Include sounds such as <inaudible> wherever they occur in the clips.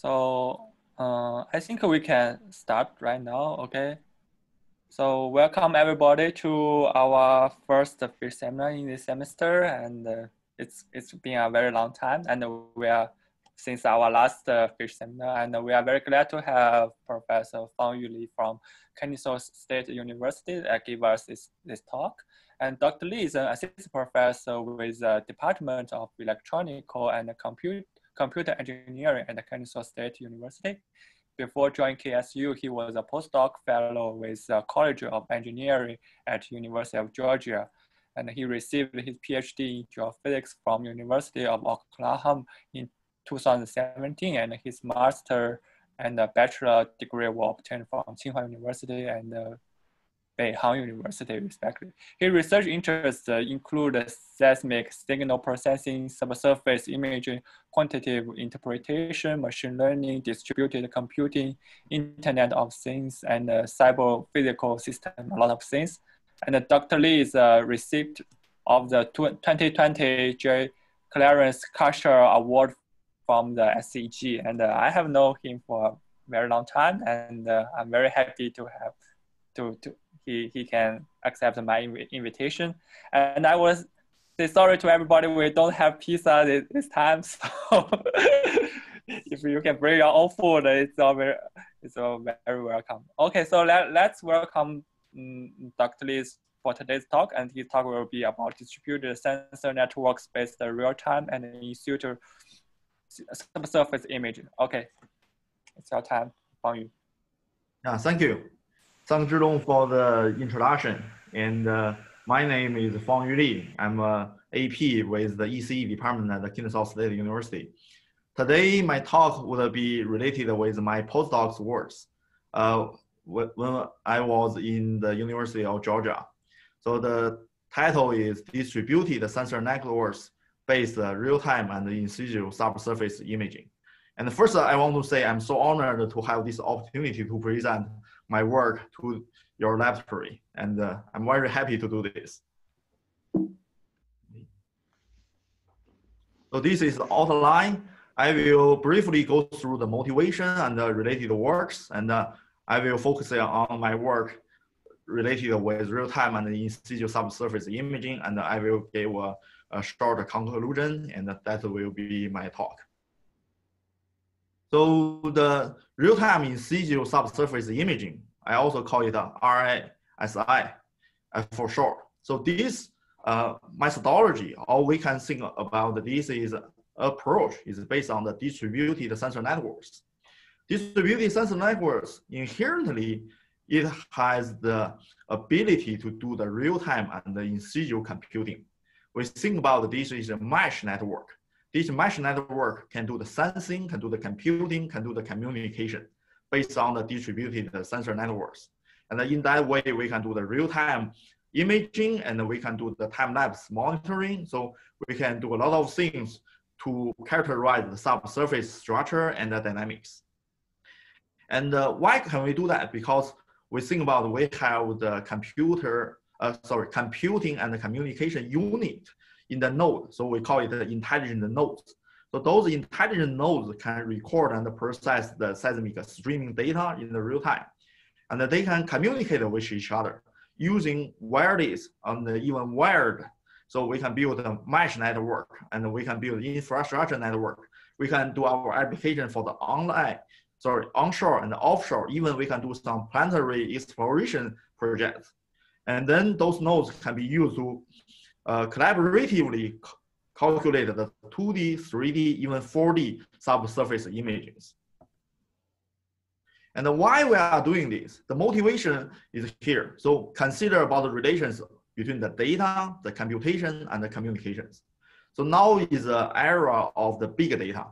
So uh, I think we can start right now, okay? So welcome everybody to our first field seminar in this semester, and uh, it's it's been a very long time, and we are since our last uh, fish seminar, and we are very glad to have Professor Fangyu Li from Kennesaw State University give us this, this talk. And Dr. Li is an assistant professor with the Department of Electronical and Compute computer engineering at Kennesaw State University. Before joining KSU, he was a postdoc fellow with the College of Engineering at University of Georgia. And he received his PhD in geophysics from University of Oklahoma in 2017, and his master and bachelor degree were obtained from Tsinghua University and uh, Beihang University, respectively. His research interests uh, include seismic signal processing, subsurface imaging, quantitative interpretation, machine learning, distributed computing, Internet of Things, and uh, cyber physical system, a lot of things. And uh, Dr. Li is a recipient of the 2020 J. Clarence Karcher Award from the SEG, and uh, I have known him for a very long time, and uh, I'm very happy to have to, to he, he can accept my inv invitation. And I was say sorry to everybody, we don't have pizza this, this time. <laughs> So <laughs> if you can bring your own food, it's all very, it's all very welcome. Okay, so let, let's welcome um, Dr. Liz for today's talk. And his talk will be about distributed sensor networks based real-time and in situ subsurface imaging. Okay, it's your time, Fang Yu. Yeah, thank you. Zhang Zhidong for the introduction. And uh, my name is Fangyu Li. I'm a AP with the ECE department at the Kennesaw State University. Today, my talk will be related with my postdoc's works uh, when I was in the University of Georgia. So the title is Distributed Sensor Networks Based Real-Time and In Situ Subsurface Imaging. And first, I want to say I'm so honored to have this opportunity to present my work to your laboratory. And uh, I'm very happy to do this. So this is the outline. I will briefly go through the motivation and the related works, and uh, I will focus on my work related with real-time and in situ subsurface imaging, and I will give a, a short conclusion, and that will be my talk. So the real-time in situ subsurface imaging, I also call it RISI for short. So this uh, methodology, all we can think about this is approach is based on the distributed sensor networks. Distributed sensor networks inherently it has the ability to do the real-time and the in situ computing. We think about this is a mesh network. This mesh network can do the sensing, can do the computing, can do the communication based on the distributed sensor networks. And in that way, we can do the real-time imaging and we can do the time-lapse monitoring. So we can do a lot of things to characterize the subsurface structure and the dynamics. And uh, why can we do that? Because we think about we have the computer, uh, sorry, computing and the communication unit in the node. So we call it the intelligent nodes. So those intelligent nodes can record and process the seismic streaming data in the real time. And they can communicate with each other using wireless and even wired. So we can build a mesh network and we can build infrastructure network. We can do our application for the online, sorry, onshore and offshore. Even we can do some planetary exploration projects. And then those nodes can be used to uh, collaboratively calculate the 2D, 3D, even 4D subsurface images. And why we are doing this, the motivation is here. So consider about the relations between the data, the computation, and the communications. So now is the era of the big data.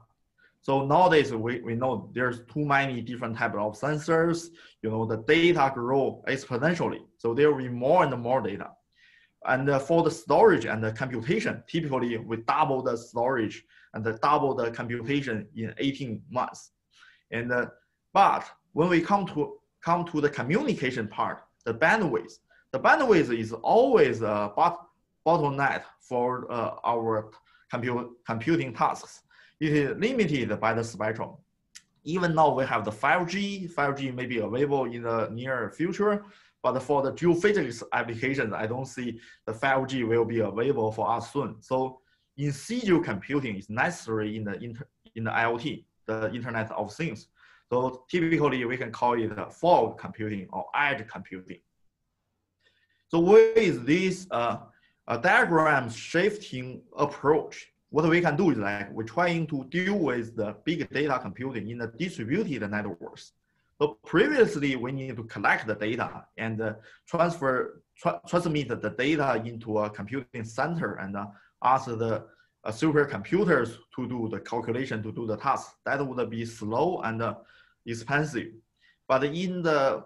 So nowadays we, we know there's too many different types of sensors, you know, the data grow exponentially. So there will be more and more data. And uh, for the storage and the computation, typically we double the storage and the double the computation in 18 months. And uh, but when we come to come to the communication part, the bandwidth, the bandwidth is always a bot bottleneck for uh, our computing tasks. It is limited by the spectrum. even now we have the 5G, 5G may be available in the near future, but for the geophysics applications, I don't see the 5G will be available for us soon. So in situ computing is necessary in the inter, in the IoT, the Internet of Things. So typically we can call it fog computing or edge computing. So with this uh, diagram shifting approach, what we can do is like we're trying to deal with the big data computing in the distributed networks. So previously we need to collect the data and uh, transfer, tra transmit the data into a computing center and uh, ask the uh, supercomputers to do the calculation, to do the task. That would be slow and uh, expensive. But in the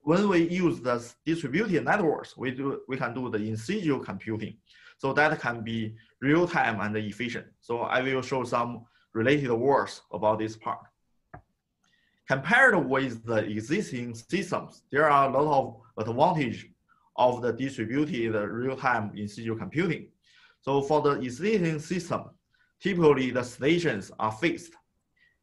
when we use the distributed networks, we do we can do the in situ computing. So that can be real time and efficient. So I will show some related works about this part. Compared with the existing systems, there are a lot of advantage of the distributed real-time in situ computing. So for the existing system, typically the stations are fixed.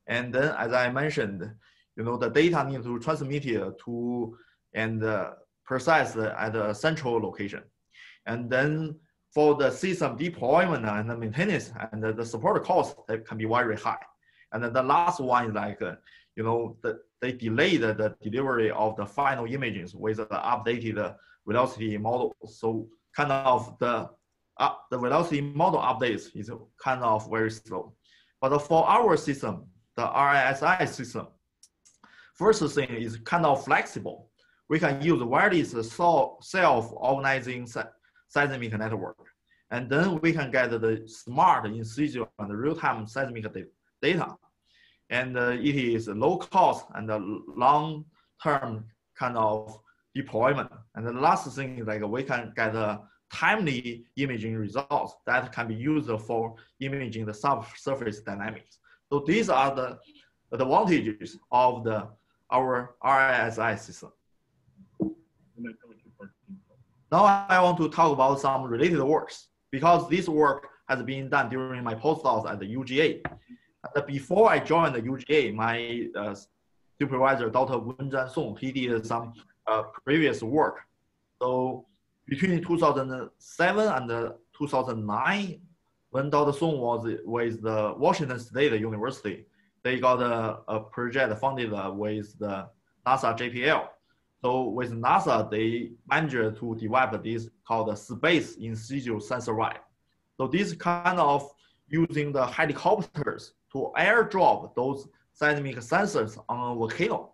And then as I mentioned, you know, the data need to transmit it to and uh, processed at a central location. And then for the system deployment and the maintenance and the, support cost that can be very high. And then the last one is like, uh, you know, the, they delay the, delivery of the final images with the updated velocity model. So kind of the, uh, the velocity model updates is kind of very slow. But for our system, the RISI system, first thing is kind of flexible we can use wireless self-organizing seismic network. And then we can get the smart in situ and real-time seismic data. And uh, it is low cost and a long-term kind of deployment. And the last thing is like we can get a timely imaging results that can be used for imaging the subsurface dynamics. So these are the advantages of the our RISI system. Now I want to talk about some related works because this work has been done during my postdocs at the UGA. Before I joined the UGA, my uh, supervisor, Dr. Wenzhan Song, he did some uh, previous work. So between 2007 and 2009, when Dr. Song was with the Washington State University, they got a, a project funded with the NASA JPL. So with NASA, they managed to develop this called the space in situ sensor. So this kind of using the helicopters to airdrop those seismic sensors on a volcano.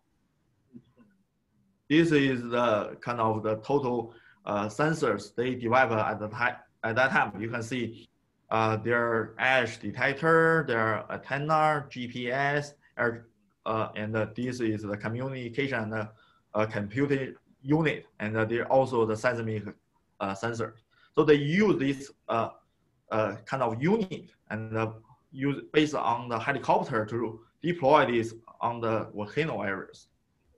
This is the kind of the total uh, sensors they developed at the time. At that time, you can see uh, their edge detector, their antenna, GPS, uh, and this is the communication uh, a computing unit, and uh, they're also the seismic uh, sensor. So they use this uh, uh, kind of unit and uh, use based on the helicopter to deploy this on the volcano areas.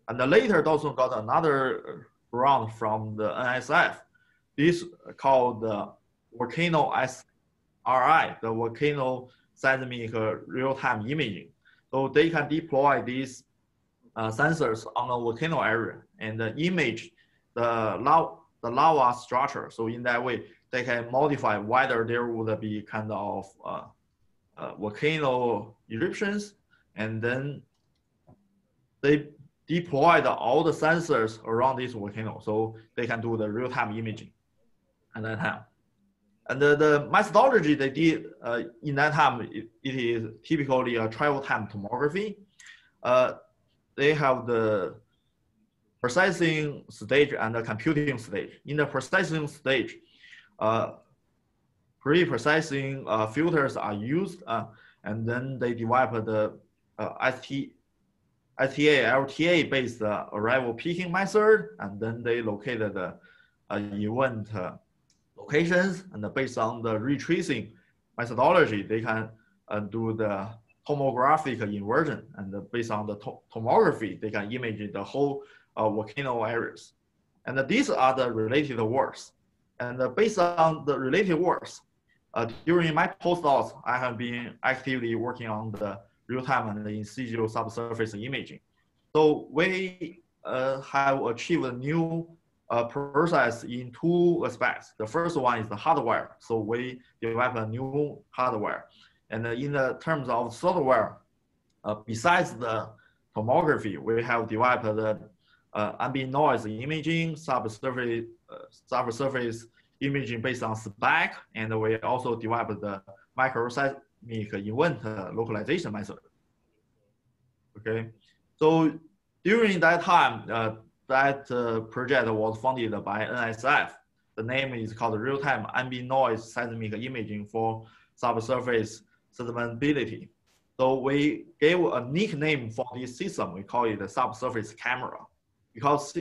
And later also got another round from the NSF. This called the volcano SRI, the volcano seismic real-time imaging. So they can deploy these uh, sensors on a volcano area and image the lava, the lava structure. So in that way, they can modify whether there would be kind of uh, uh, volcano eruptions, and then they deployed all the sensors around this volcano, so they can do the real-time imaging at that time. And the, the methodology they did uh, in that time, it, it is typically a travel time tomography. Uh, they have the processing stage and the computing stage. In the processing stage, uh, pre-processing uh, filters are used, uh, and then they develop the uh, ST, STA, LTA based uh, arrival picking method, and then they located the uh, event uh, locations, and based on the ray tracing methodology, they can do the tomographic inversion, and based on the to tomography, they can image the whole volcano areas. And these are the related works. And based on the related works, uh, during my postdocs, I have been actively working on the real-time and in situ subsurface imaging. So we uh, have achieved a new uh, process in two aspects. The first one is the hardware. So we develop a new hardware. And in the terms of software, uh, besides the tomography, we have developed the uh, ambient noise imaging, subsurface, uh, subsurface imaging based on SPAC, and we also developed the microseismic event localization method. Okay, so during that time, uh, that uh, project was funded by NSF. The name is called Real-Time Ambient Noise Seismic Imaging for Subsurface Sustainability. So we gave a nickname for this system. We call it the subsurface camera because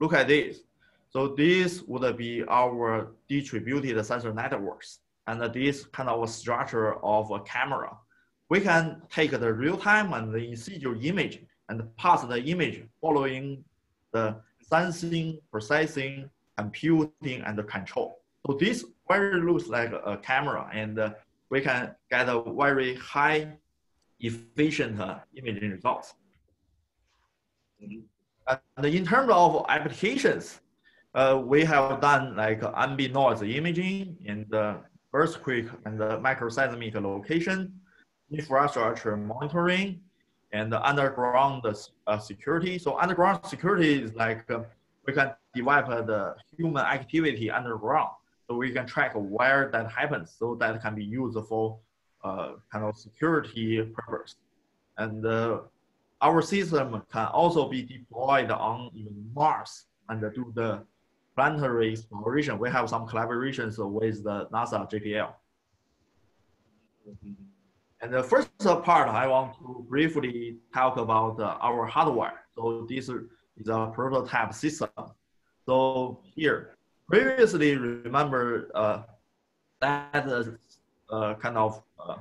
look at this. So this would be our distributed sensor networks and this kind of structure of a camera. We can take the real-time and the in situ image and pass the image following the sensing, processing, computing, and control. So this very looks like a camera and uh, we can get a very high efficient uh, imaging results. And in terms of applications, uh, we have done like ambient noise imaging and uh, earthquake and the microseismic location, infrastructure monitoring, and the underground uh, security. So underground security is like uh, we can develop the human activity underground. So we can track where that happens so that can be used for uh, kind of security purpose. And uh, our system can also be deployed on Mars and do the planetary exploration. We have some collaborations with the NASA JPL. And the first part, I want to briefly talk about uh, our hardware. So this is a prototype system. So here, previously, remember uh, that uh, kind of uh,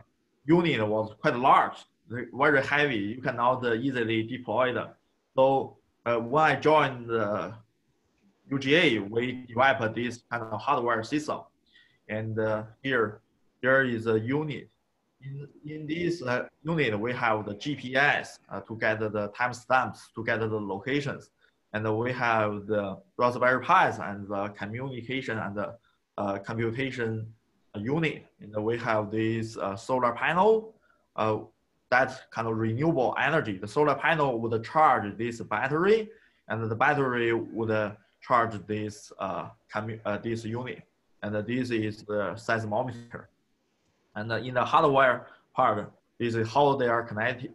unit was quite large, very heavy. You cannot easily deploy it. So uh, when I joined the UGA, we develop this kind of hardware system. And uh, here, there is a unit. In, in this uh, unit, we have the GPS uh, to get the timestamps, to get the locations. And we have the Raspberry Pis and the communication and the uh, computation unit. And we have this uh, solar panel uh, that kind of renewable energy. The solar panel would charge this battery and the battery would charge this, uh, uh, this unit. And this is the seismometer. And in the hardware part, this is how they are connected.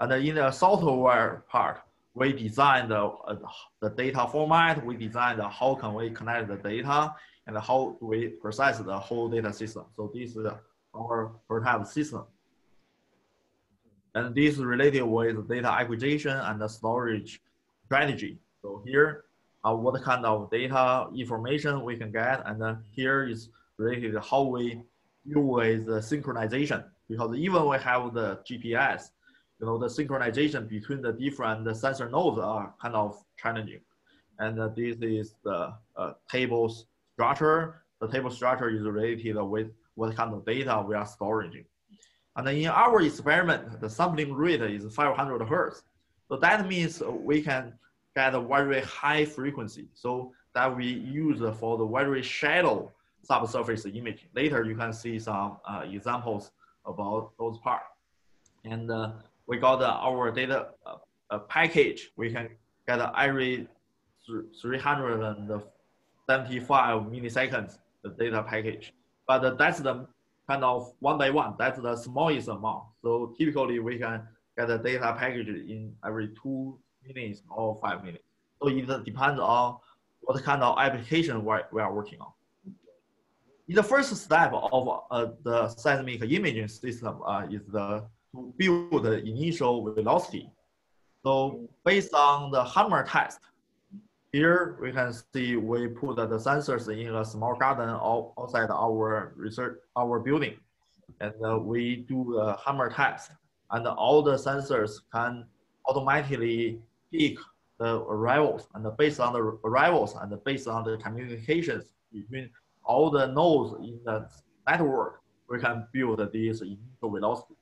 And in the software part, we design the, uh, the data format, we design the how can we connect the data, and how do we process the whole data system. So this is our prototype system. And this is related with data acquisition and the storage strategy. So here uh, what kind of data information we can get. And then here is related to how we deal with the synchronization. Because even we have the GPS, you know, the synchronization between the different sensor nodes are kind of challenging. And uh, this is the uh, table structure. The table structure is related with what kind of data we are storing. And in our experiment, the sampling rate is 500 hertz. So that means we can get a very high frequency. So that we use for the very shallow subsurface image. Later, you can see some uh, examples about those parts. And uh, we got uh, our data uh, package. We can get every 375 milliseconds the data package. But that's the kind of one by one. That's the smallest amount. So typically we can get the data package in every two minutes or five minutes. So it depends on what kind of application we are working on. In the first step of uh, the seismic imaging system uh, is the to build the initial velocity. So based on the hammer test, here we can see we put the sensors in a small garden outside our research, our building. And uh, we do the hammer test and all the sensors can automatically pick the arrivals and based on the arrivals and based on the communications between all the nodes in the network, we can build this initial velocity.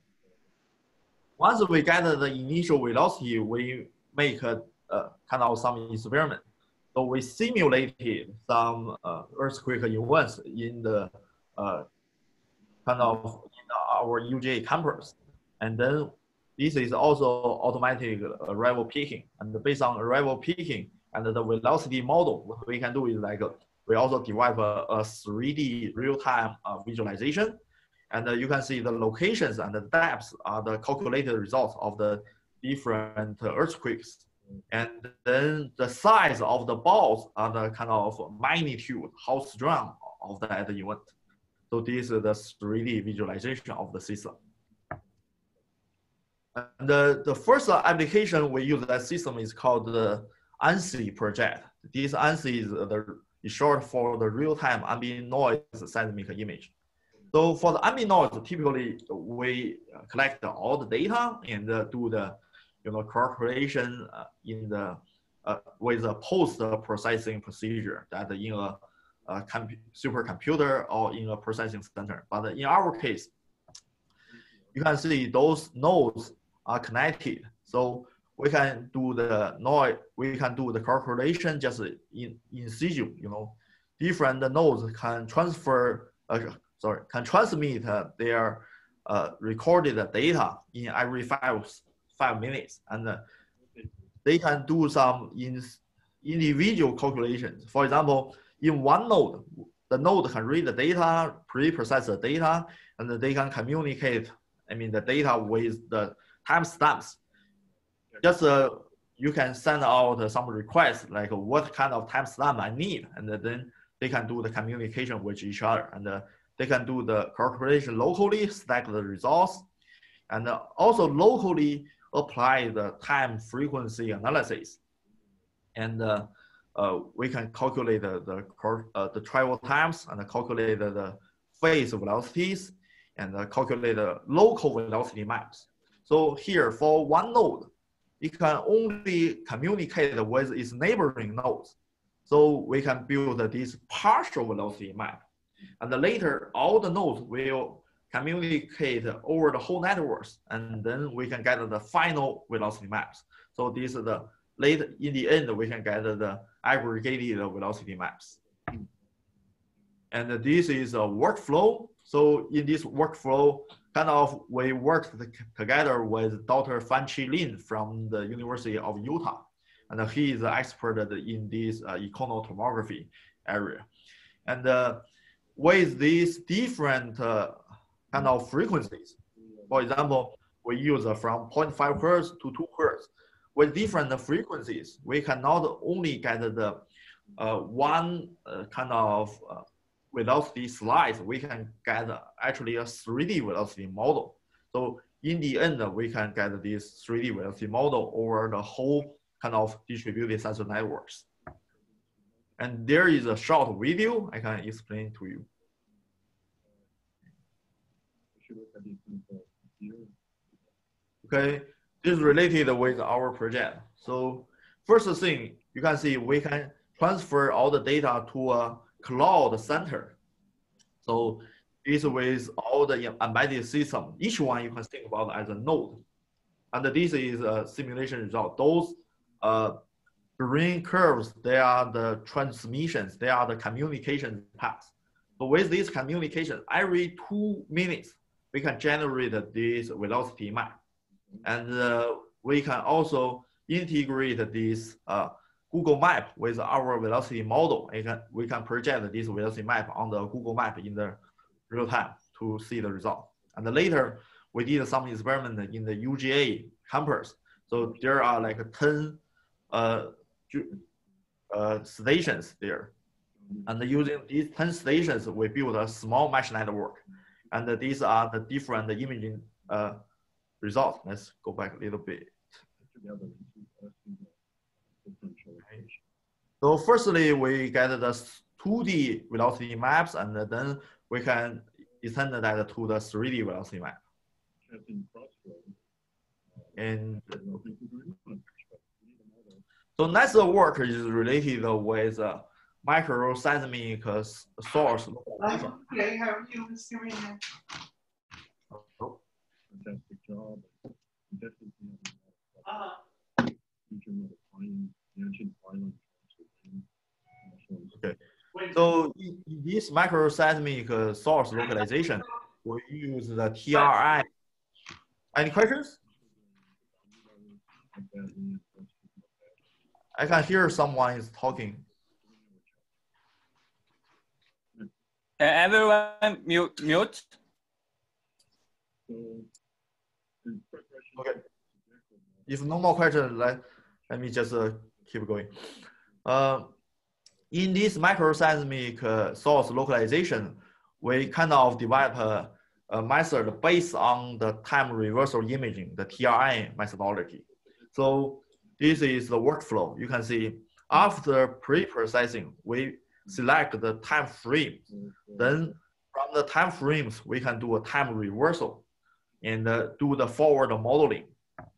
once we get the initial velocity, we make a, a kind of some experiment. So we simulated some uh, earthquake events in the uh, kind of in our UGA campus. And then this is also automatic arrival peaking. And based on arrival peaking and the velocity model, what we can do is like, we also develop a, a 3D real-time uh, visualization. And uh, you can see the locations and the depths are the calculated results of the different earthquakes. And then the size of the balls are the kind of magnitude, how strong of that event. So this is the 3D visualization of the system. The, the first application we use that system is called the ANSI project. This ANSI is, the, is short for the real-time ambient noise seismic image. So for the ambient noise, typically we collect all the data and do the you know calculation uh, in the uh, with a post processing procedure that in a, a supercomputer or in a processing center. But in our case, you can see those nodes are connected. So we can do the noise, we can do the calculation just in, in situ, you know. Different nodes can transfer, uh, sorry, can transmit their uh, recorded data in every five, five minutes. And uh, they can do some in, individual calculations. For example, in one node, the node can read the data, pre-process the data, and they can communicate, I mean, the data with the timestamps. Just uh, you can send out some requests like what kind of timestamp I need, and then they can do the communication with each other, and uh, they can do the calculation locally, stack the results, and uh, also locally apply the time frequency analysis, and uh, uh, we can calculate the the, uh, the travel times and calculate the, the phase velocities and calculate the local velocity maps. So here for one node, it can only communicate with its neighboring nodes. So we can build this partial velocity map. And later, all the nodes will communicate over the whole networks, and then we can get the final velocity maps. So this is the late, in the end, we can get the aggregated velocity maps. And this is a workflow. So in this workflow, kind of we worked together with Dr. Fan Chi Lin from the University of Utah. And he is an expert in this uh, eikonal tomography area. And uh, with these different uh, kind of frequencies, for example, we use uh, from 0.5 hertz to 2 hertz. With different frequencies, we can not only get the uh, one uh, kind of velocity slice, we can get actually a 3D velocity model. So in the end, we can get this 3D velocity model over the whole kind of distributed sensor networks. And there is a short video I can explain to you. Okay, this is related with our project. So first thing, you can see we can transfer all the data to a cloud center. So this with all the embedded system, each one you can think about as a node. And this is a simulation result. Those uh, green curves, they are the transmissions, they are the communication paths. So with this communication, every two minutes, we can generate this velocity map. And uh, we can also integrate this uh, Google Map with our velocity model. Can, we can project this velocity map on the Google Map in the real time to see the result. And later, we did some experiment in the UGA campus. So there are like 10 uh, uh, stations there. And using these 10 stations, we built a small mesh network. And these are the different imaging uh, results. Let's go back a little bit. So firstly, we get the 2D velocity maps, and then we can extend that to the 3D velocity map. And so next work is related with uh, microseismic source. Okay, how are you, Mr. Oh. Fantastic job. Fantastic. Uh -huh. Ancient in, So this microseismic uh, source localization, we use the TRI. Any questions? I can hear someone is talking. everyone mute mute. Okay. If no more questions, let, let me just uh, keep going. Uh, in this microseismic uh, source localization, we kind of develop a, a, method based on the time reversal imaging, the TRI methodology. So this is the workflow. You can see after pre-processing, we select the time frame. Then from the time frames, we can do a time reversal and uh, do the forward modeling.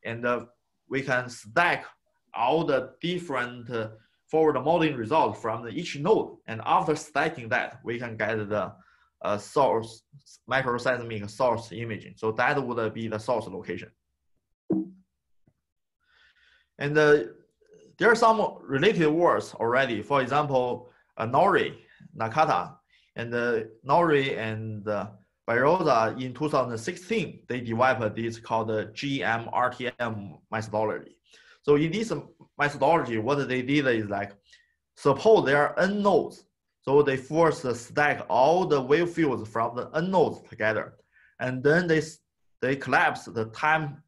And uh, we can stack all the different uh, forward the modeling results from each node. And after stacking that, we can get the uh, source, microseismic source imaging. So that would be the source location. And uh, there are some related words already. For example, uh, Nori, Nakata, and uh, Nori and uh, in 2016, they developed this called the GMRTM methodology. So in this methodology, what they did is like, suppose there are n nodes. So they first stack all the wave fields from the n nodes together, and then they they collapse the time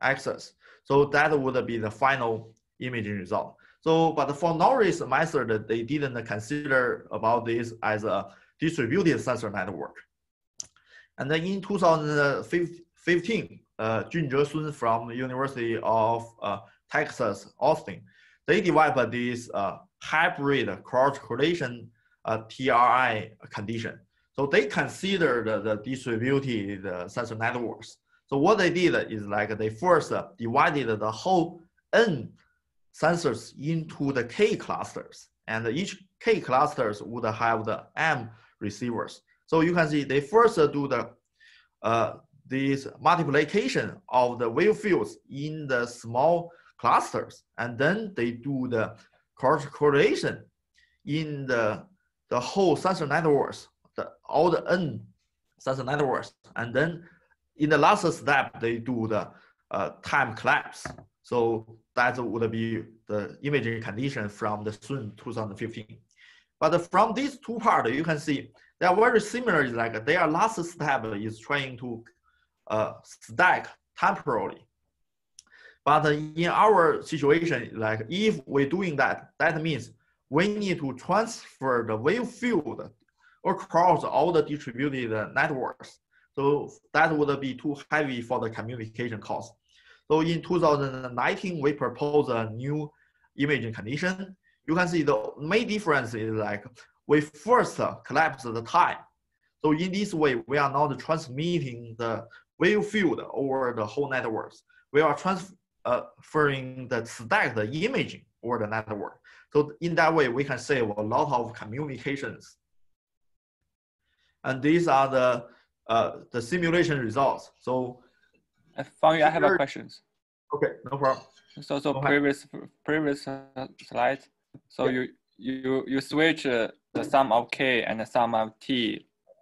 axis. So that would be the final imaging result. So, but for Nori's method, they didn't consider about this as a distributed sensor network. And then in 2015, uh, Junzhe Sun from the University of uh, Texas, Austin, they developed this uh, hybrid cross correlation uh, TRI condition. So they considered the, distributed sensor networks. So what they did is like they first divided the whole N sensors into the K clusters, and each K clusters would have the M receivers. So you can see they first do the uh, this multiplication of the wave fields in the small clusters, and then they do the correlation in the the whole sensor networks, the all the N sensor networks, and then in the last step they do the uh, time collapse. So that would be the imaging condition from the Sun 2015. But from these two parts, you can see they are very similar. Like their last step is trying to uh, stack temporarily. But in our situation, like if we're doing that, that means we need to transfer the wave field across all the distributed networks. So that would be too heavy for the communication cost. So in 2019, we proposed a new imaging condition. You can see the main difference is like we first collapse the time. So in this way, we are not transmitting the wave field over the whole networks. We are transferring the stacked imaging over the network. So in that way, we can save a lot of communications. And these are the uh, the simulation results. So uh, Fang I have a questions. Okay, no problem. So, so previous previous uh, slide. So yeah. you you you switch uh, the sum of k and the sum of t.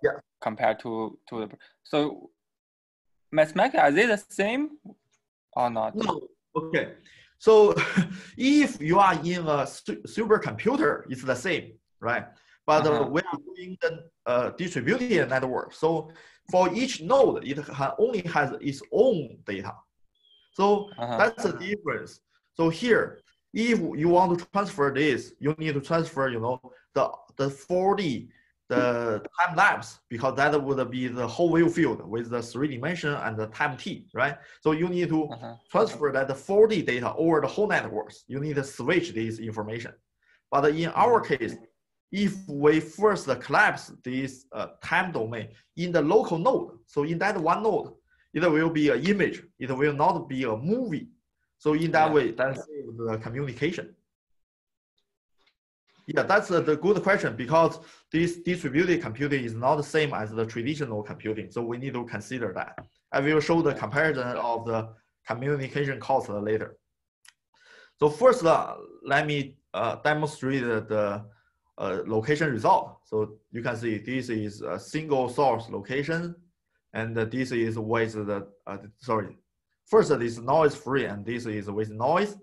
Yeah. Compared to to the so mathematically are they the same or not? No. Okay. So <laughs> if you are in a supercomputer, it's the same, right? But uh -huh. we are doing the uh, distributed network. So for each node, it only has its own data. So uh -huh. that's the difference. So here, if you want to transfer this, you need to transfer, you know, the the 4D, the time lapse, because that would be the whole wave field with the three dimension and the time t, right? So you need to uh -huh. transfer that 4D data over the whole networks. You need to switch this information. But in our mm-hmm. case, if we first collapse this uh, time domain in the local node, so in that one node, it will be an image, it will not be a movie. So in that yeah. way, that's the communication. Yeah, that's a, the good question because this distributed computing is not the same as the traditional computing. So we need to consider that. I will show the comparison of the communication cost later. So first, uh, let me uh, demonstrate the uh, location result. So you can see this is a single source location, and this is with the, uh, sorry, first this noise free, and this is with noise.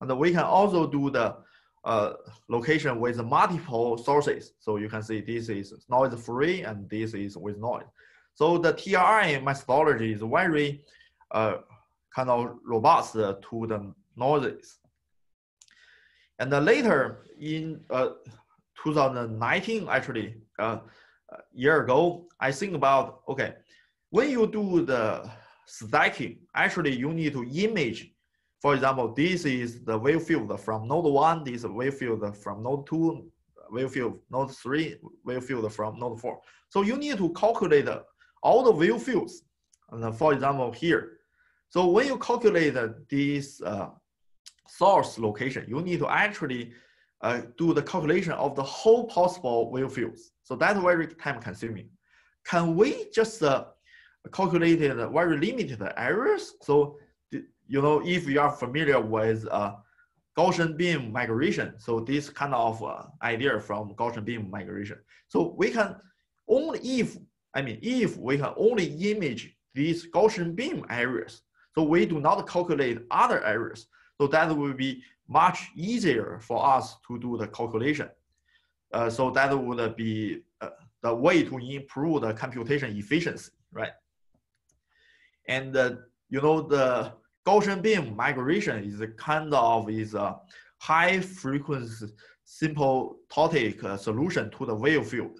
And we can also do the uh, location with multiple sources. So you can see this is noise free and this is with noise. So the TRI methodology is very uh, kind of robust to the noises. And then later in uh, 2019, actually, uh, a year ago, I think about, okay, when you do the stacking, actually you need to image, for example, this is the wave field from node one, this is wave field from node two, wave field node three, wave field from node four. So you need to calculate all the wave fields. And for example, here. So when you calculate this uh, source location, you need to actually uh, do the calculation of the whole possible wave fields. So that's very time consuming. Can we just uh, calculate the very limited areas? So, you know, if you are familiar with uh, Gaussian beam migration, so this kind of uh, idea from Gaussian beam migration. So we can only if, I mean, if we can only image these Gaussian beam areas, so we do not calculate other areas. So that will be much easier for us to do the calculation. Uh, so that would be uh, the way to improve the computation efficiency, right? And uh, you know the Gaussian beam migration is a kind of is a high frequency symptotic uh, solution to the wave field,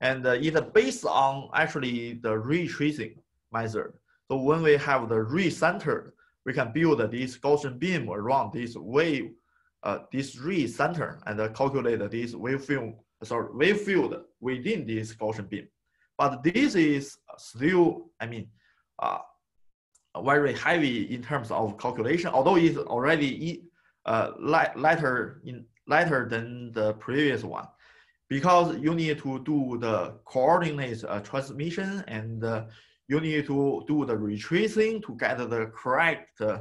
and uh, it's based on actually the ray tracing method. So when we have the ray center we can build this Gaussian beam around this wave, uh, this ray center and calculate this wave field, sorry, wave field within this Gaussian beam. But this is still, I mean, uh, very heavy in terms of calculation, although it's already uh, lighter in lighter than the previous one, because you need to do the coordinates uh, transmission and uh, you need to do the ray tracing to get the correct uh,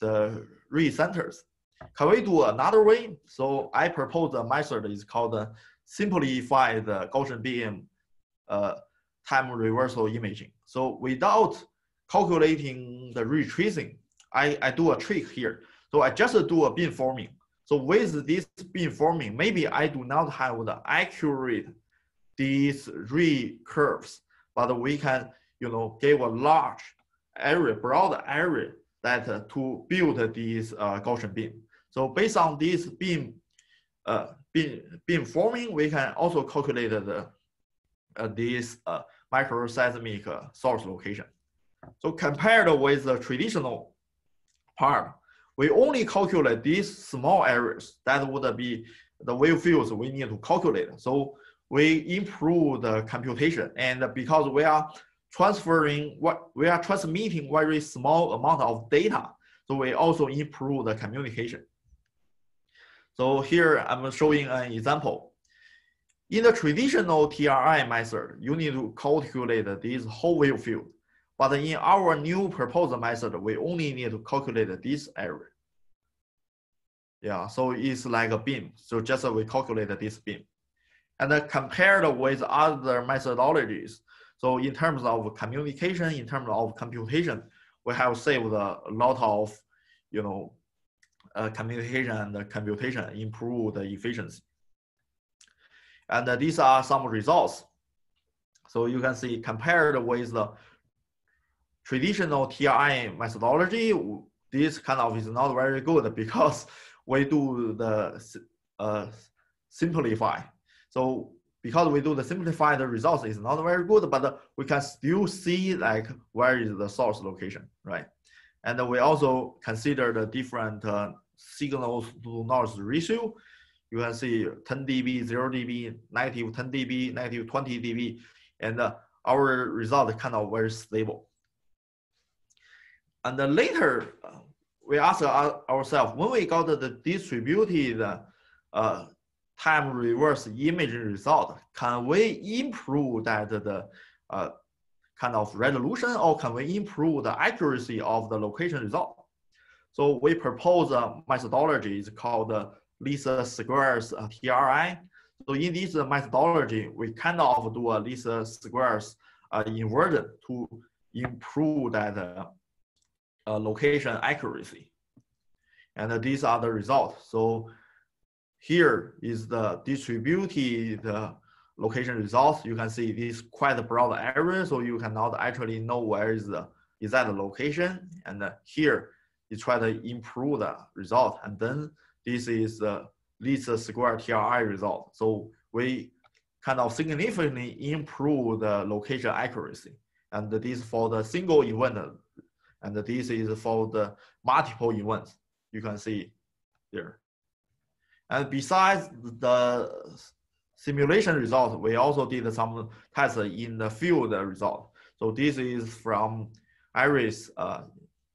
the ray centers. Can we do another way? So I propose a method is called the simplified Gaussian beam uh, time reversal imaging. So without calculating the ray tracing, I, I do a trick here. So I just do a beam forming. So with this beam forming, maybe I do not have the accurate these ray curves, but we can you know, give a large area, broad area that uh, to build this uh, Gaussian beam. So based on this beam, uh, beam, beam forming, we can also calculate the uh, this uh, microseismic source location. So compared with the traditional part, we only calculate these small areas that would be the wave fields we need to calculate. So we improve the computation and because we are transferring what we are transmitting very small amount of data. So we also improve the communication. So here I'm showing an example. In the traditional TRI method, you need to calculate this whole wave field. But in our new proposed method, we only need to calculate this area. Yeah, so it's like a beam. So just we calculate this beam. And compared with other methodologies, so in terms of communication, in terms of computation, we have saved a lot of, you know, uh, communication and computation, improved efficiency. And uh, these are some results. So you can see compared with the traditional TRI methodology, this kind of is not very good <laughs> because we do the uh, simplify. So because we do the simplify, the results is not very good, but we can still see like where is the source location, right? And we also consider the different uh, signals to noise ratio. You can see 10 dB, 0 dB, negative 10 dB, negative 20 dB, and uh, our result kind of very stable. And then later, uh, we ask ourselves, when we got the distributed uh, time reverse imaging result, can we improve that the uh, kind of resolution or can we improve the accuracy of the location result? So we propose a methodology is called the least squares uh, TRI. So in this methodology, we kind of do a least squares uh, inversion to improve that uh, location accuracy. And uh, these are the results. So here is the distributed uh, location results. You can see this quite a broad area, so you cannot actually know where is the the location. And uh, here you try to improve the result, and then this is the least square TRI result. So we kind of significantly improve the location accuracy. And this for the single event, and this is for the multiple events. You can see there. And besides the simulation result, we also did some tests in the field result. So this is from IRIS uh,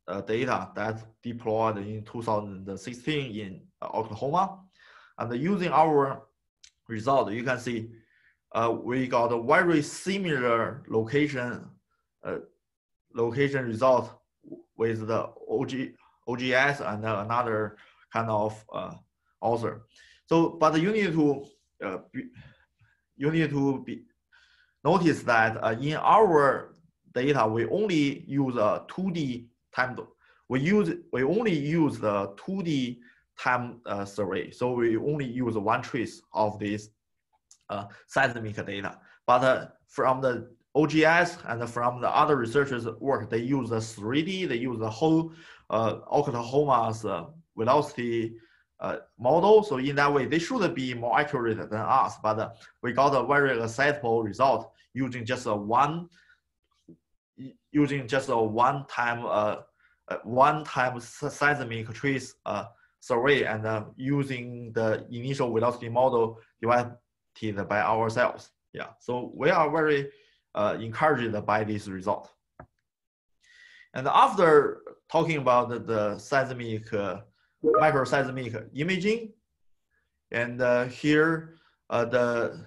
uh, data that deployed in 2016 in uh, Oklahoma. And using our result, you can see uh, we got a very similar location uh, location result with the OG, OGS and another kind of uh, author. So, but you need to uh, be, you need to be notice that uh, in our data we only use a 2D time. We use we only use the 2D time uh, survey. So we only use one trace of this uh, seismic data. But uh, from the OGS and from the other researchers' work, they use the 3D, they use the whole uh, Oklahoma's uh, velocity uh, model. So in that way, they should be more accurate than us, but uh, we got a very acceptable result using just a one, using just a one time, uh, uh one time seismic trace survey and using the initial velocity model developed by ourselves. Yeah, so we are very uh, encouraged by this result. And after talking about the, the seismic uh, microseismic imaging. And uh, here, uh, the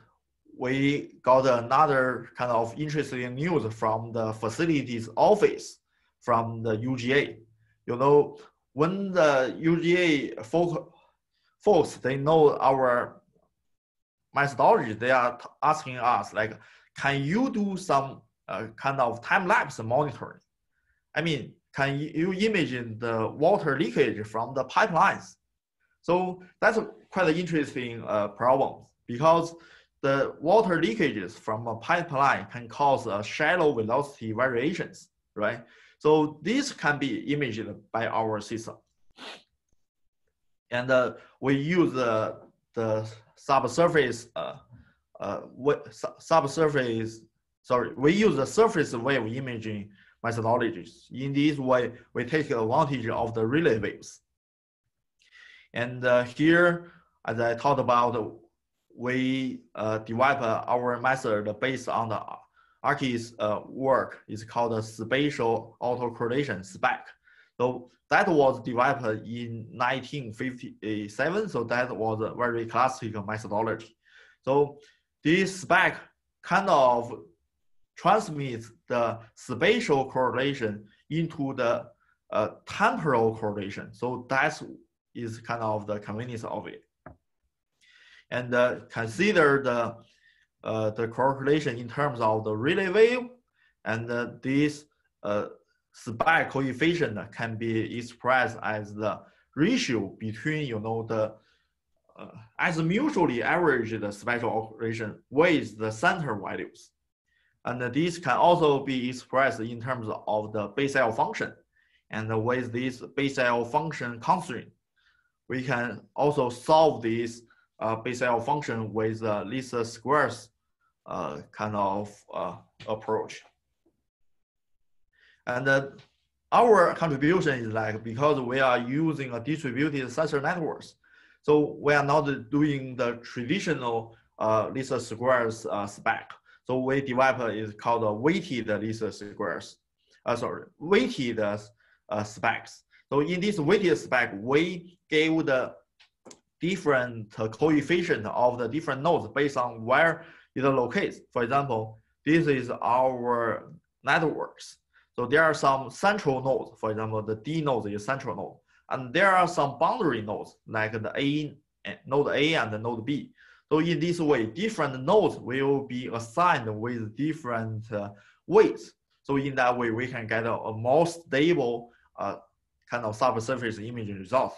we got another kind of interesting news from the facilities office from the UGA. You know, when the UGA folk, folks, they know our methodology, they are asking us like, can you do some uh, kind of time lapse monitoring? I mean, can you imagine the water leakage from the pipelines? So that's quite an interesting uh, problem because the water leakages from a pipeline can cause uh, shallow velocity variations, right? So this can be imaged by our system. And uh, we use the, the subsurface, uh, uh, subsurface, sorry, we use the surface wave imaging methodologies. In this way, we take advantage of the Rayleigh waves. And uh, here, as I talked about, we uh, develop our method based on the Aki's uh, work. It's called the spatial autocorrelation, SPAC. So that was developed in 1957. So that was a very classic methodology. So this SPAC kind of transmits the spatial correlation into the uh, temporal correlation. So that is kind of the convenience of it. And uh, consider the uh, the correlation in terms of the Rayleigh wave, and uh, this uh, SPAC coefficient can be expressed as the ratio between you know the uh, as a mutually averaged spatial operation with the center values. And this can also be expressed in terms of the Bessel function. And with this Bessel function constraint, we can also solve this uh, Bessel function with the least squares uh, kind of uh, approach. And uh, our contribution is like, because we are using a distributed sensor networks, so we are not doing the traditional uh, squares uh, SPAC. So we develop is called a weighted least squares. Uh, sorry, weighted uh, SPACs. So in this weighted SPAC, we gave the different coefficient of the different nodes based on where it locates. For example, this is our networks. So there are some central nodes. For example, the D node is central node. And there are some boundary nodes like the A, node A and the node B. So in this way, different nodes will be assigned with different uh, weights. So in that way, we can get a, a more stable uh, kind of subsurface imaging result.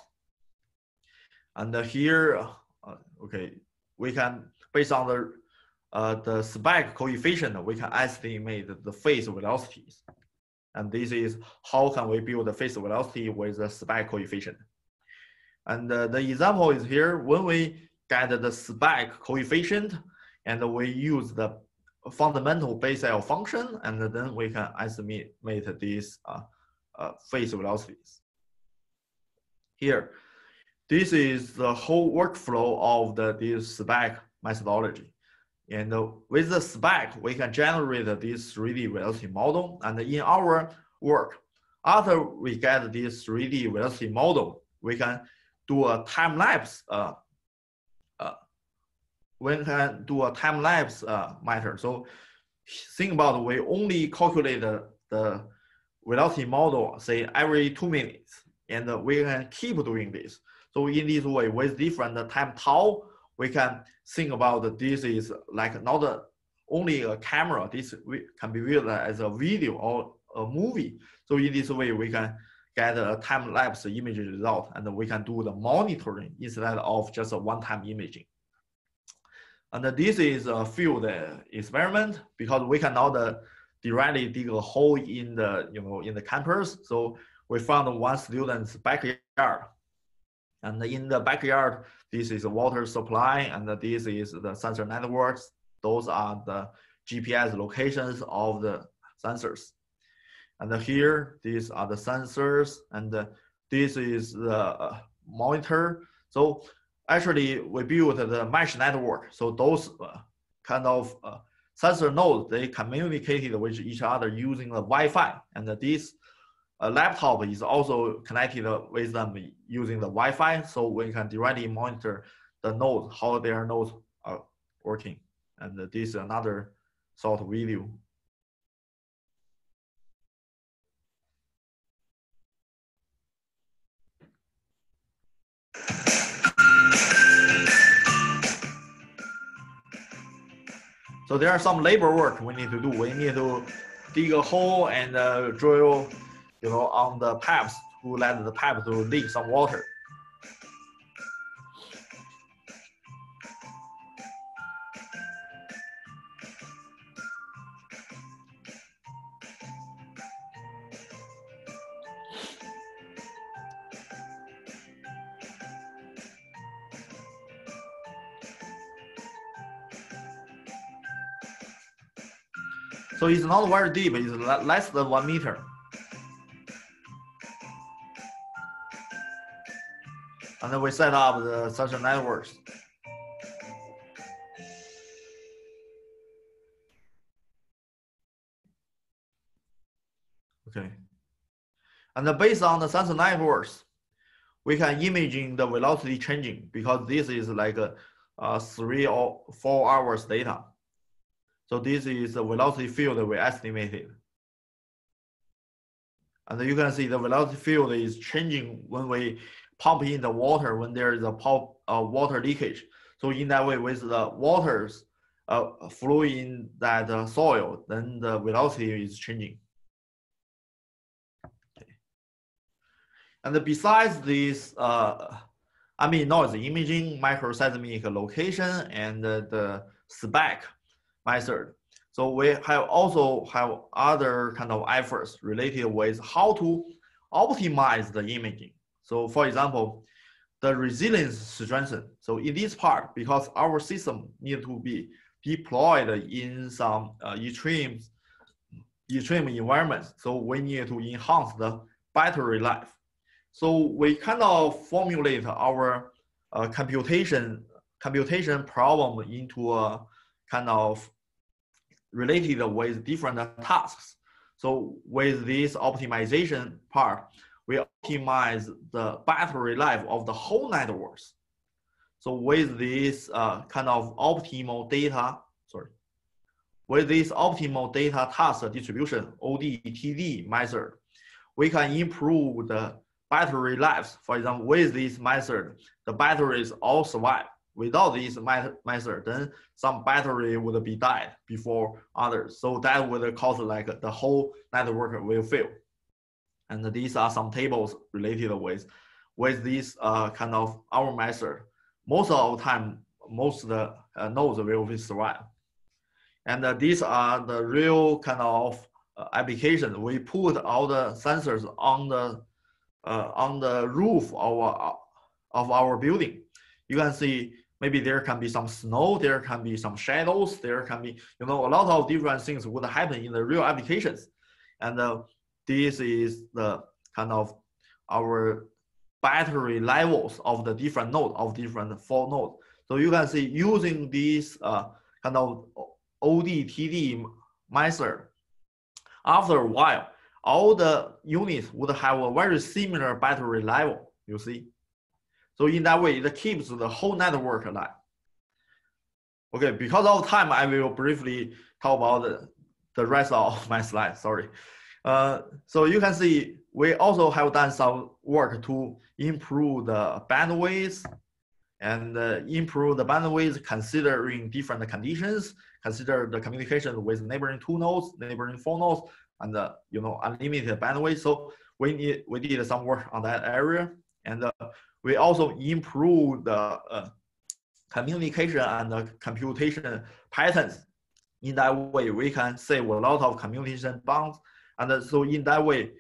And here, uh, okay, we can, based on the, uh, the SPAC coefficient, we can estimate the phase velocities. And this is how can we build the phase velocity with the SPAC coefficient. And uh, the example is here, when we get the SPAC coefficient and we use the fundamental Bessel function, and then we can estimate these uh, uh, phase velocities. Here, this is the whole workflow of the this SPAC methodology. And with the SPAC, we can generate this 3D velocity model. And in our work, after we get this 3D velocity model, we can do a time lapse. Uh, uh, we can do a time lapse uh, matter. So think about we only calculate the, the velocity model, say every two minutes, and we can keep doing this. So in this way, with different time tau, we can think about this is like not a, only a camera. This can be viewed as a video or a movie. So in this way, we can get a time lapse image result, and we can do the monitoring instead of just a one-time imaging. And this is a field experiment because we cannot directly dig a hole in the you know in the campus. So we found one student's backyard, and in the backyard, this is water supply, and this is the sensor networks. Those are the GPS locations of the sensors. And here, these are the sensors, and this is the uh, monitor. So actually, we built the mesh network. So those uh, kind of uh, sensor nodes, they communicated with each other using the Wi-Fi. And this uh, laptop is also connected with them using the Wi-Fi. So we can directly monitor the nodes, how their nodes are working. And this is another sort of video. So there are some labor work we need to do. We need to dig a hole and uh, drill, you know, on the pipes to let the pipe to leak some water. So it's not very deep, it's less than one meter. And then we set up the sensor networks. Okay. And based on the sensor networks, we can imaging the velocity changing because this is like a, a three or four hours data. So this is the velocity field that we estimated. And you can see the velocity field is changing when we pump in the water when there is a pump, uh, water leakage. So in that way, with the waters uh, flowing in that uh, soil, then the velocity is changing. And besides this, uh, I mean, noise imaging, microseismic location, and the SPAC method. So we have also have other kind of efforts related with how to optimize the imaging. So for example, the resilience strengthen. So in this part, because our system need to be deployed in some uh, extreme, extreme environments, so we need to enhance the battery life. So we kind of formulate our uh, computation computation problem into a kind of related with different tasks. So with this optimization part, we optimize the battery life of the whole networks. So with this uh, kind of optimal data, sorry, with this optimal data task distribution, ODTD method, we can improve the battery lives. For example, with this method, the batteries all survive. without this method, then some battery would be died before others. So that would cause like the whole network will fail. And these are some tables related with, with this uh, kind of our method. Most of the time, most of the uh, nodes will be survive. And uh, these are the real kind of uh, applications. We put all the sensors on the uh, on the roof of our, of our building. You can see maybe there can be some snow, there can be some shadows, there can be you know a lot of different things would happen in the real applications. And uh, this is the kind of our battery levels of the different nodes of different four nodes. So you can see using this uh, kind of ODTD method, after a while, all the units would have a very similar battery level, you see. So in that way, it keeps the whole network alive. Okay, because of time, I will briefly talk about the, the rest of <laughs> my slide, sorry. Uh, so you can see we also have done some work to improve the bandwidth and uh, improve the bandwidth considering different conditions, consider the communication with neighboring two nodes, neighboring four nodes, and uh, you know unlimited bandwidth. So we need we did some work on that area, and uh, we also improve the uh, communication and the computation patterns. In that way, we can save a lot of communication bonds, and so in that way,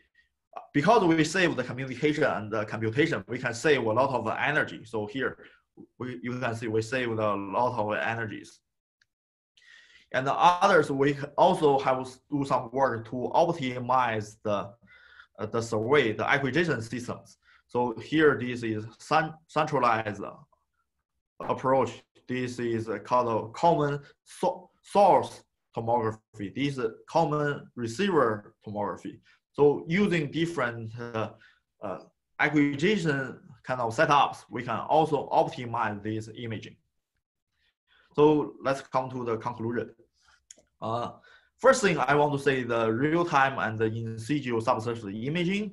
because we save the communication and the computation, we can save a lot of energy. So here, we, you can see we save a lot of energies. And the others, we also have do some work to optimize the, uh, the survey, the acquisition systems. So here, this is centralized approach. This is called a common so source tomography. This is common receiver tomography. So using different uh, uh, acquisition kind of setups, we can also optimize this imaging. So let's come to the conclusion. Uh, first thing I want to say the real-time and the in situ subsurface imaging,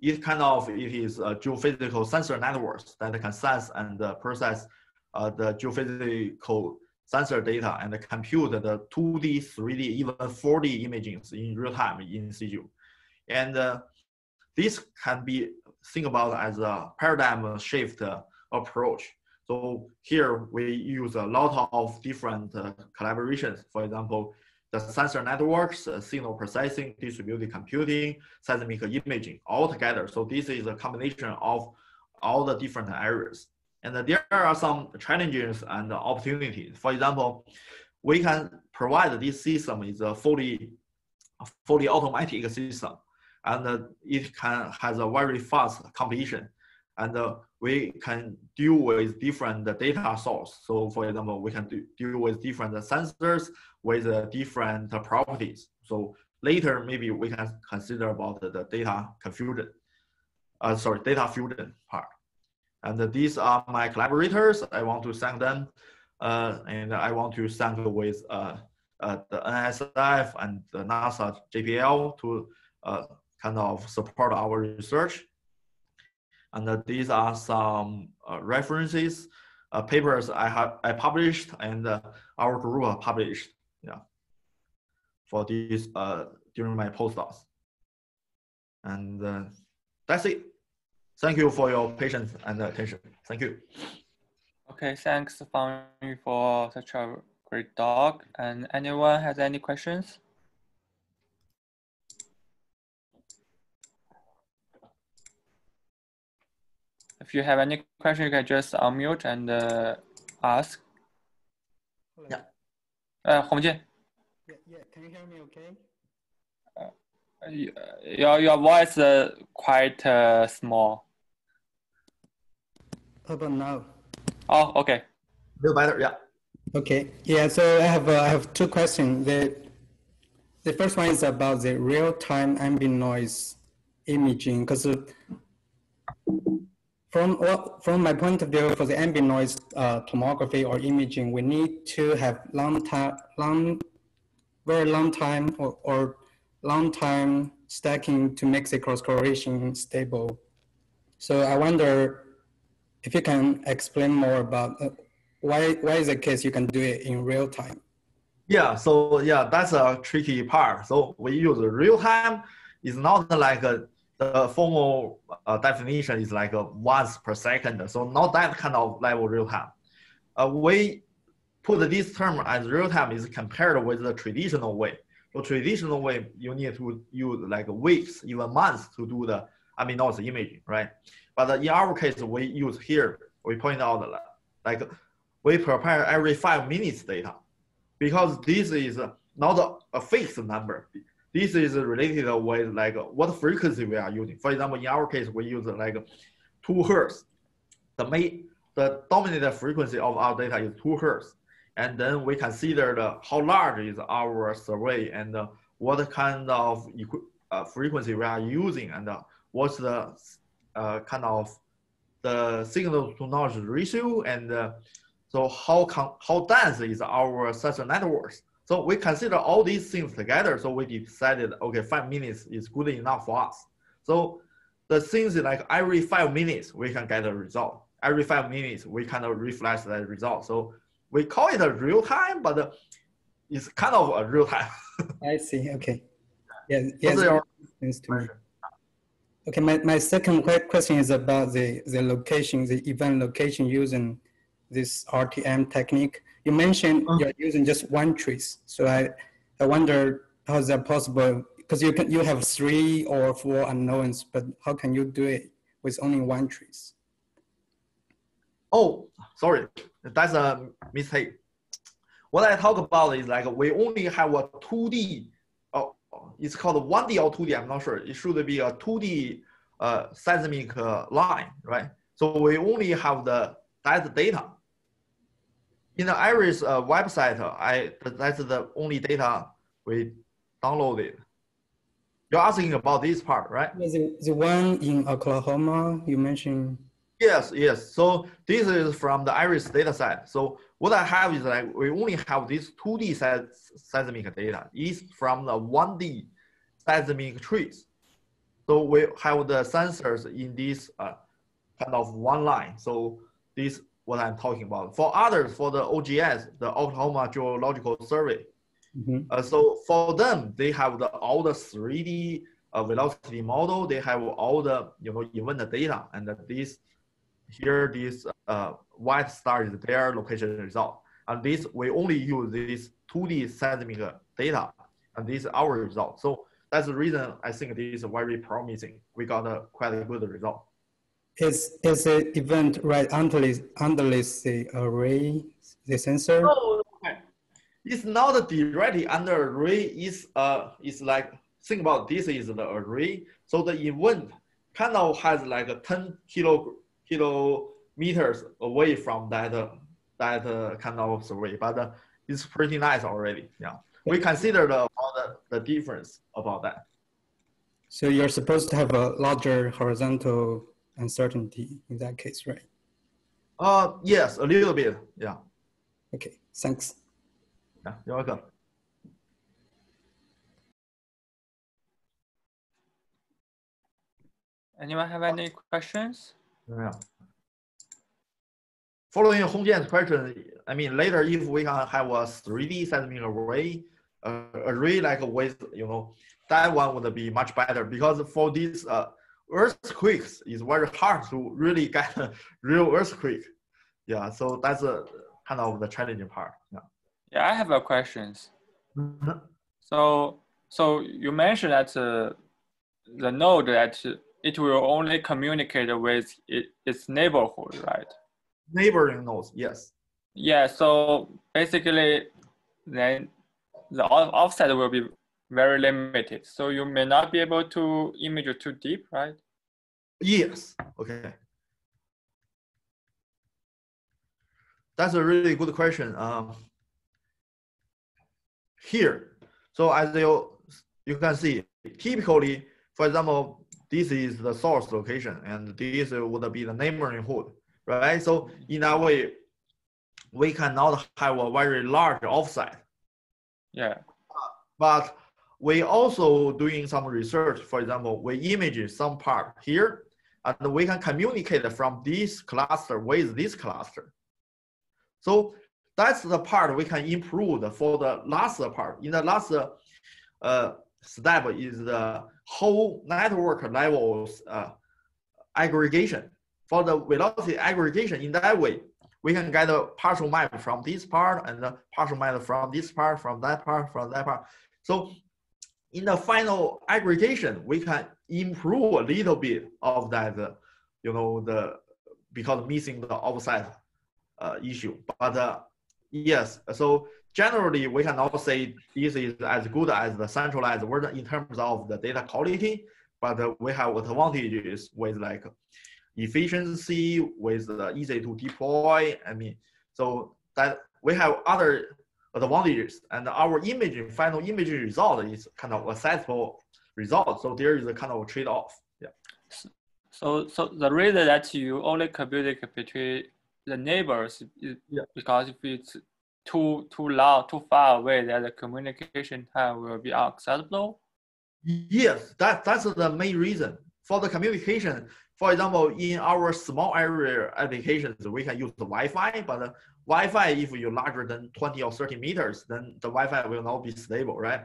it kind of, it is a geophysical sensor networks that can sense and uh, process uh, the geophysical sensor data and compute the 2D, 3D, even 4D imagings in real time in situ. And uh, this can be think about as a paradigm shift approach. So here we use a lot of different uh, collaborations. For example, the sensor networks, uh, signal processing, distributed computing, seismic imaging all together. So this is a combination of all the different areas. And there are some challenges and opportunities. For example, we can provide this system is a fully, fully automatic system and it can has a very fast completion and we can deal with different data source. So for example, we can do, deal with different sensors with different properties. So later, maybe we can consider about the data confusion, uh, sorry, data fusion part. And these are my collaborators. I want to thank them. Uh, and I want to thank with uh, uh, the NSF and the NASA JPL to uh, kind of support our research. And uh, these are some uh, references, uh, papers I have I published and uh, our group published, yeah, for these uh, during my postdocs. And uh, that's it. Thank you for your patience and attention. Thank you. Okay, thanks Fang Yu for such a great talk. And anyone has any questions? If you have any question, you can just unmute and uh, ask. Yeah. Uh, Hong Jian. Yeah, yeah. Can you hear me okay? Uh, your, your voice uh, quite uh, small. How about now? Oh, okay. Feel better, yeah. Okay, yeah, so I have, uh, I have two questions. The, the first one is about the real-time ambient noise imaging, because from, well, from my point of view, for the ambient noise uh, tomography or imaging, we need to have long time, long, very long time or, or long time stacking to make the cross correlation stable. So I wonder if you can explain more about uh, why why is the case you can do it in real time? Yeah, so yeah, that's a tricky part. So we use real time. It's not like a, the formal uh, definition is like once per second. So not that kind of level real time. Uh, we put this term as real time is compared with the traditional way. So traditional way, you need to use like weeks, even months to do the ambient noise imaging, right? But in our case, we use here, we point out like we prepare every five minutes data because this is not a, fixed number. This is related with like what frequency we are using. For example, in our case, we use like two hertz. The main, the dominant frequency of our data is two hertz. And then we consider how large is our survey and what kind of uh, frequency we are using and uh, what's the uh, kind of the signal to noise ratio and uh, so how how dense is our sensor networks? So we consider all these things together. So we decided, okay, five minutes is good enough for us. So the things like every five minutes we can get a result. Every five minutes we kind of refresh that result. So we call it a real time, but it's kind of a real time. <laughs> I see. Okay. Yeah. Yes. Seems to me. Okay. My, my second question is about the, the location, the event location using this RTM technique. You mentioned uh-huh. you're using just one trace. So I, I wonder how is that possible? Because you can you have three or four unknowns, but how can you do it with only one trace? Oh, sorry, that's a mistake. What I talk about is like we only have a 2D, oh, it's called 1D or 2D, I'm not sure. It should be a 2D uh, seismic uh, line, right? So we only have the that data in the IRIS uh, website, I that's the only data we downloaded. You're asking about this part, right? The, the one in Oklahoma you mentioned. Yes, yes. So this is from the IRIS data set. So what I have is like we only have this 2D seismic data. It's from the 1D seismic trees. So we have the sensors in this uh, kind of one line. So this what I'm talking about. For others, for the OGS, the Oklahoma Geological Survey, mm-hmm. uh, so for them, they have the, all the 3D uh, velocity model. They have all the you know event data, and this here this uh, white star is their location result. And this we only use this 2D seismic data, and this is our result. So that's the reason I think this is very promising. We got a quite a good result is is the event right underneath underneath the array, the sensor? Oh, okay. It's not directly under array. It's uh, it's like think about this is the array. So the event kind of has like a 10 kilo kilometers away from that uh, that uh, kind of survey, but uh, it's pretty nice already. Yeah, we consider the, the the difference about that. So you're supposed to have a larger horizontal uncertainty in that case, right? Uh, yes, a little bit, yeah. Okay, thanks. Yeah, you're welcome. Anyone have any questions? Yeah. Following Hongjian's question, I mean, later if we can have a 3D seismic array, uh, array like with, you know, that one would be much better because for this uh, earthquakes is very hard to really get a <laughs> real earthquake. Yeah, so that's a kind of the challenging part. Yeah. Yeah, I have a questions. Mm-hmm. So, so you mentioned that uh, the node that it will only communicate with it, its neighborhood, right? Neighboring nodes, yes. Yeah, so basically, then the offset will be very limited. So you may not be able to image too deep, right? Yes. Okay. That's a really good question. Um, here, so as you you can see, typically, for example, this is the source location, and this would be the neighborhood, right? So in that way, we cannot have a very large offset. Yeah. But we also doing some research. For example, we image some part here, and we can communicate from this cluster with this cluster. So that's the part we can improve for the last part. In the last uh, step is the whole network levels uh, aggregation. For the velocity aggregation, in that way, we can get a partial map from this part and a partial map from this part, from that part, from that part. So in the final aggregation, we can improve a little bit of that, uh, you know, the because missing the offset uh, issue. But uh, yes, so generally we cannot say this is as good as the centralized version in terms of the data quality, but we have advantages with like efficiency, with the easy to deploy. I mean, so that we have other advantages and our imaging, final imaging result is kind of accessible result. So there is a kind of trade-off. Yeah. So, so the reason that you only communicate between the neighbors is yeah. because if it's too too long, too far away, that the communication time will be unacceptable. Yes, that that's the main reason for the communication. For example, in our small area applications, we can use the Wi-Fi, but uh, Wi-Fi, if you're larger than 20 or 30 meters, then the Wi-Fi will not be stable, right?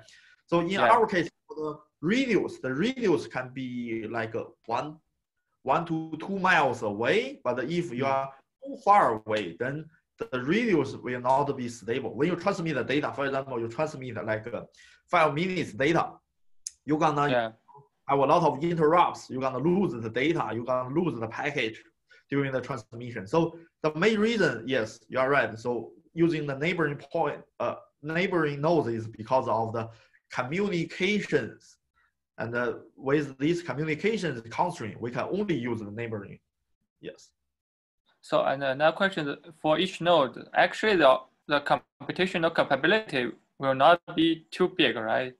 So in yeah. our case, the radius, the radius can be like uh, one, one to two miles away. But if you hmm. are too far away, then the radius will not be stable. When you transmit the data, for example, you transmit like five minutes data, you're gonna yeah. have a lot of interrupts. You're gonna lose the data. You're gonna lose the package during the transmission. So the main reason, yes, you are right. So using the neighboring point, uh, neighboring nodes is because of the communications. And uh, with these communications constraint, we can only use the neighboring. Yes. So and another question for each node, actually the, the computational capability will not be too big, right?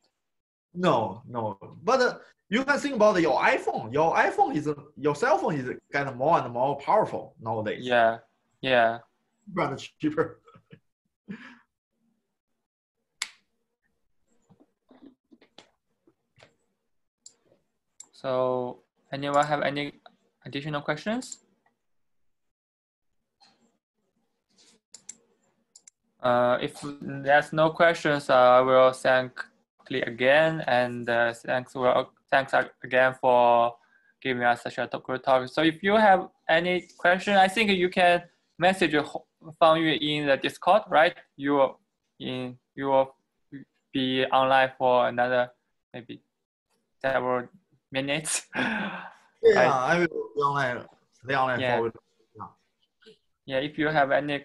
No, no. But uh, you can think about your iPhone. Your iPhone is your cell phone is getting more and more powerful nowadays. Yeah, yeah. Rather cheaper. so, anyone have any additional questions? Uh, if there's no questions, uh, I will thank Li again and uh, thanks well, thanks again for giving us such a good talk. So if you have any question, I think you can message Fangyu in the Discord, right? You will in you will be online for another maybe several minutes. <laughs> yeah, I will be online. Stay online yeah. for. Yeah, if you have any